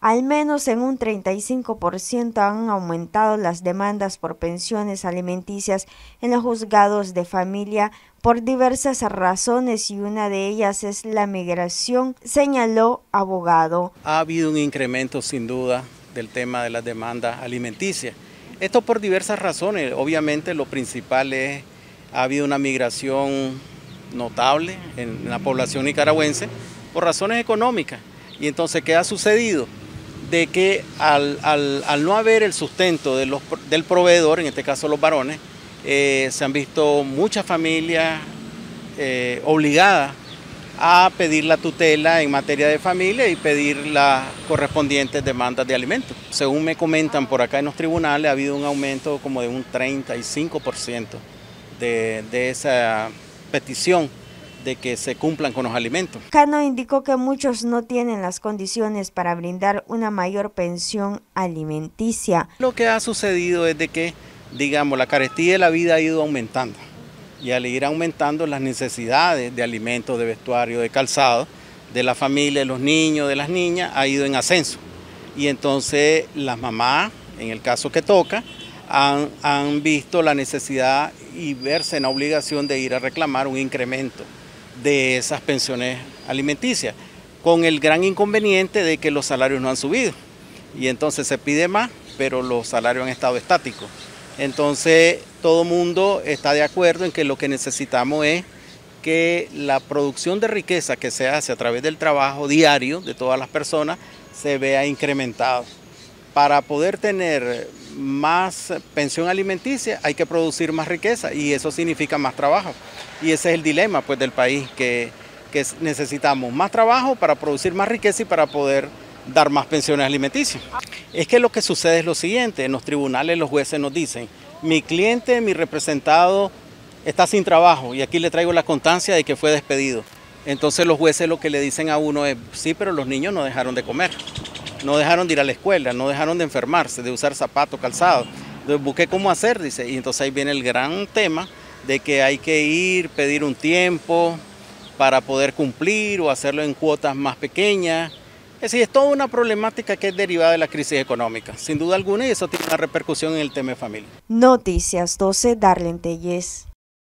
Al menos en un 35% han aumentado las demandas por pensiones alimenticias en los juzgados de familia por diversas razones y una de ellas es la migración, señaló abogado. Ha habido un incremento sin duda del tema de las demandas alimenticias. Esto por diversas razones. Obviamente lo principal es, ha habido una migración notable en la población nicaragüense por razones económicas. Y entonces, ¿qué ha sucedido? De que al, no haber el sustento de del proveedor, en este caso los varones, eh, se han visto muchas familias eh, obligadas a pedir la tutela en materia de familia y pedir las correspondientes demandas de alimentos. Según me comentan por acá en los tribunales, ha habido un aumento como de un 35% de, de esa petición de que se cumplan con los alimentos. Cano indicó que muchos no tienen las condiciones para brindar una mayor pensión alimenticia. Lo que ha sucedido es de que, digamos, la carestía de la vida ha ido aumentando y al ir aumentando las necesidades de alimentos, de vestuario, de calzado, de la familia, de los niños, de las niñas, ha ido en ascenso. Y entonces las mamás, en el caso que toca, han, han visto la necesidad y verse en la obligación de ir a reclamar un incremento de esas pensiones alimenticias, con el gran inconveniente de que los salarios no han subido. Y entonces se pide más, pero los salarios han estado estáticos. Entonces todo mundo está de acuerdo en que lo que necesitamos es que la producción de riqueza que se hace a través del trabajo diario de todas las personas se vea incrementado. Para poder tener más pensión alimenticia hay que producir más riqueza y eso significa más trabajo. Y ese es el dilema pues, del país, que, que necesitamos más trabajo para producir más riqueza y para poder dar más pensiones alimenticias. Es que lo que sucede es lo siguiente, en los tribunales los jueces nos dicen, mi cliente, mi representado está sin trabajo y aquí le traigo la constancia de que fue despedido. Entonces los jueces lo que le dicen a uno es, sí, pero los niños no dejaron de comer no dejaron de ir a la escuela, no dejaron de enfermarse, de usar zapatos, calzados. Entonces busqué cómo hacer, dice, y entonces ahí viene el gran tema de que hay que ir, pedir un tiempo para poder cumplir o hacerlo en cuotas más pequeñas. Es decir, es toda una problemática que es derivada de la crisis económica, sin duda alguna, y eso tiene una repercusión en el tema de familia. Noticias 12, Darlene Telles.